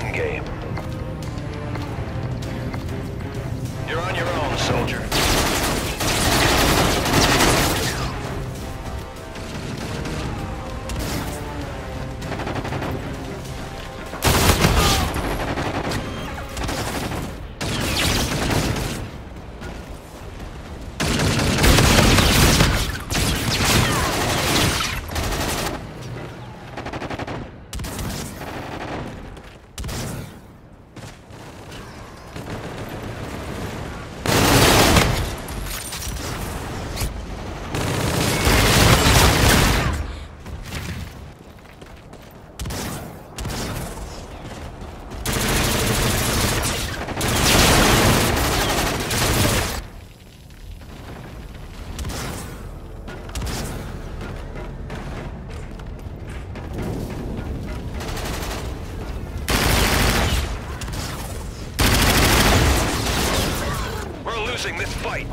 gun game. You're on your own, soldier. This fight.